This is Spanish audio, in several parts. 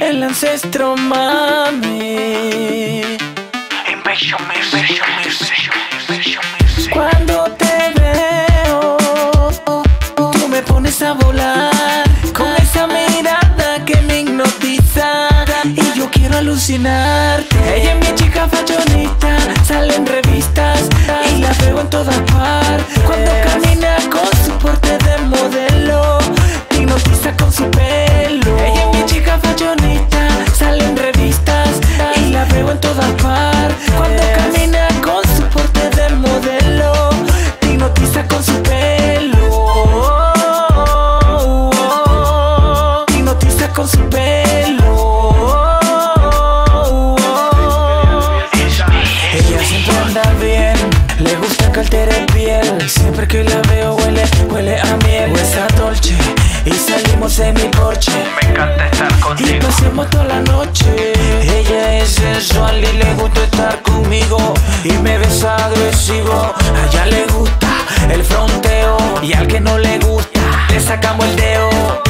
El ancestro mami. Cuando te veo, tú me pones a volar con esa mirada que me hipnotiza y yo quiero alucinarte. Ella es mi chica fashionista, que altere piel. Siempre que la veo huele, huele a miel. Huesa dolce y salimos en mi porche. Me encanta estar Y contigo. pasemos toda la noche Ella es sensual y le gusta estar conmigo Y me besa agresivo A ella le gusta el fronteo Y al que no le gusta Le sacamos el dedo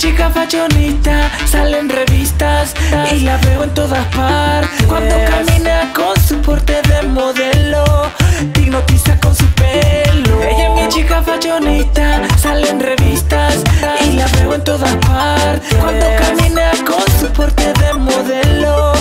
chica fashionista, sale en revistas y la veo en todas partes. Cuando camina con su porte de modelo, te hipnotiza con su pelo. Ella es mi chica fashionista, sale en revistas y la veo en todas partes. Cuando camina con su porte de modelo,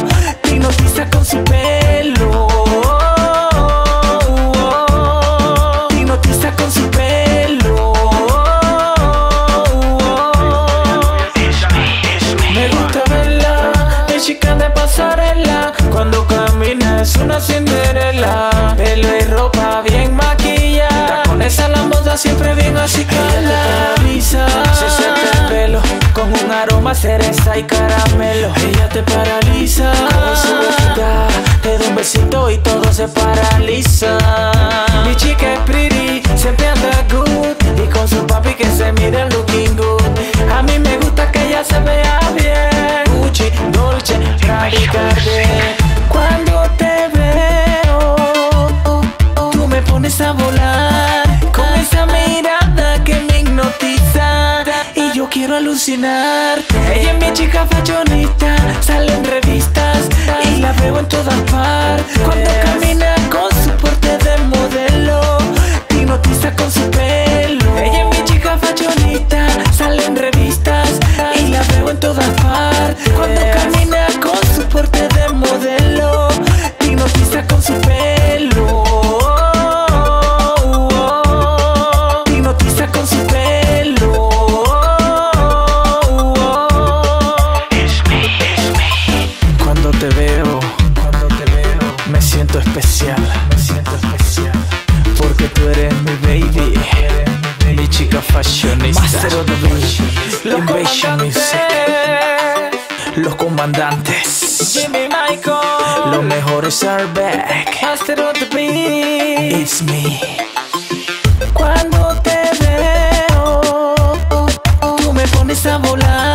Cuando camina es una cinderela. Pelo y ropa bien maquillada. Con esa la moda siempre bien así cala. Se siente el pelo con un aroma cereza y caramelo. Ella te paraliza. Con su boquita te da un besito y todo se paraliza. Quiero. Ella es mi chica fashionista, sale en revistas y la veo en todas partes. Especial, me siento especial, porque tú eres mi baby, mi chica fashionista, Master of the beat, los comandantes, los comandantes, Jimmy Michael, los mejores are back, Master of the beat, it's me. Cuando te veo, tú me pones a volar